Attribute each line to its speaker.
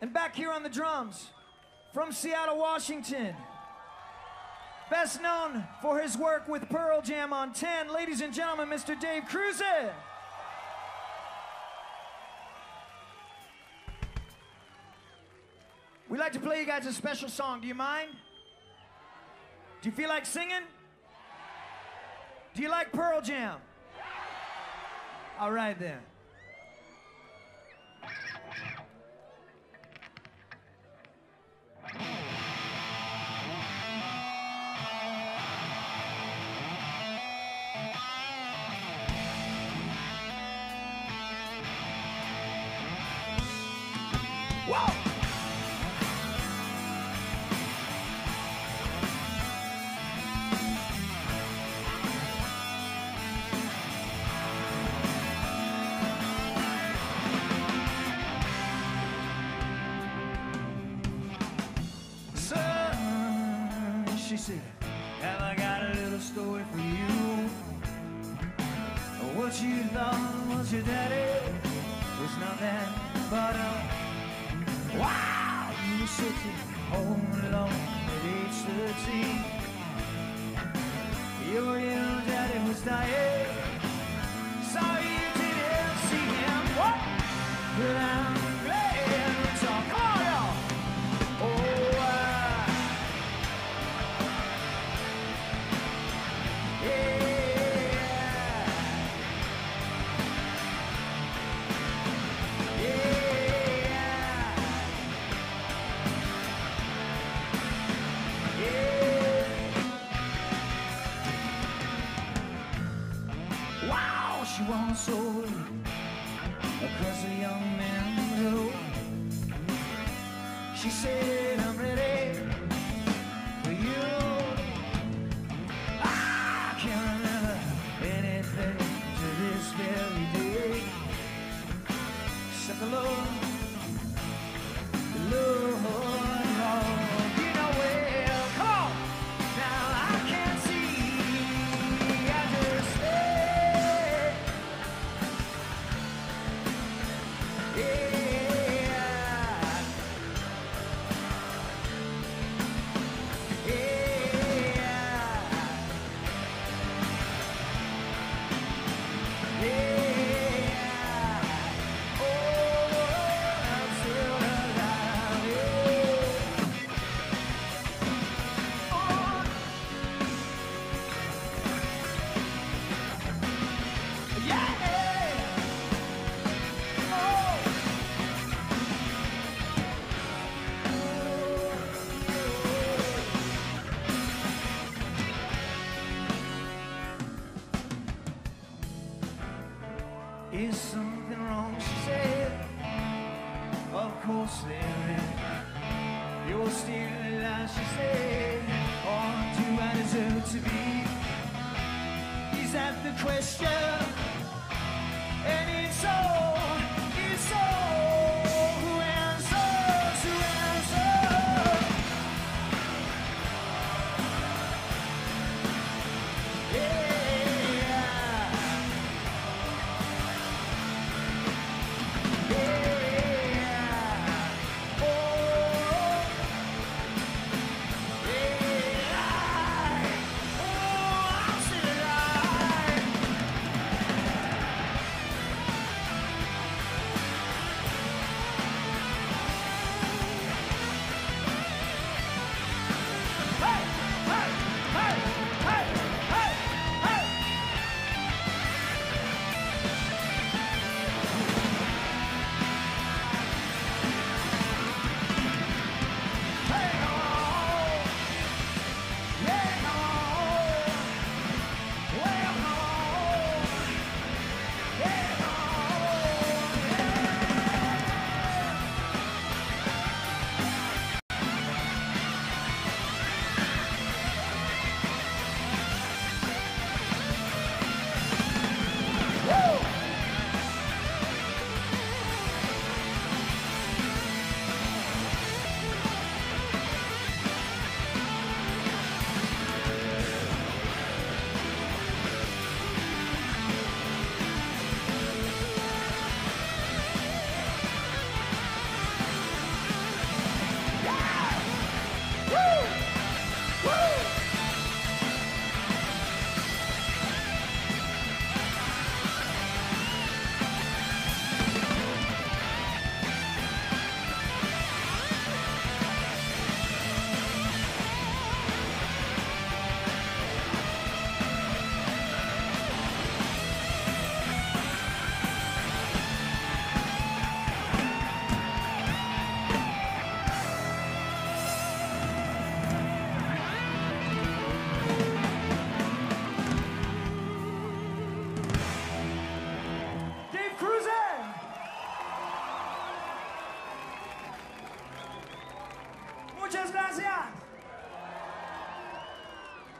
Speaker 1: And back here on the drums, from Seattle, Washington, best known for his work with Pearl Jam on 10, ladies and gentlemen, Mr. Dave Krusen. We'd like to play you guys a special song. Do you mind? Do you feel like singing? Do you like Pearl Jam? All right then. Said, Have I got a little story for you? What you thought was your daddy was not that, but uh, wow, you were sitting home alone at age 13. Your young daddy was dying. Sorry you She soul across a young man's road. She said, I'm ready for you. I can't remember anything to this very day. Is something wrong? She said. Of course there is. You're still alive, she said. Or do I deserve to be? Is that the question? And it's all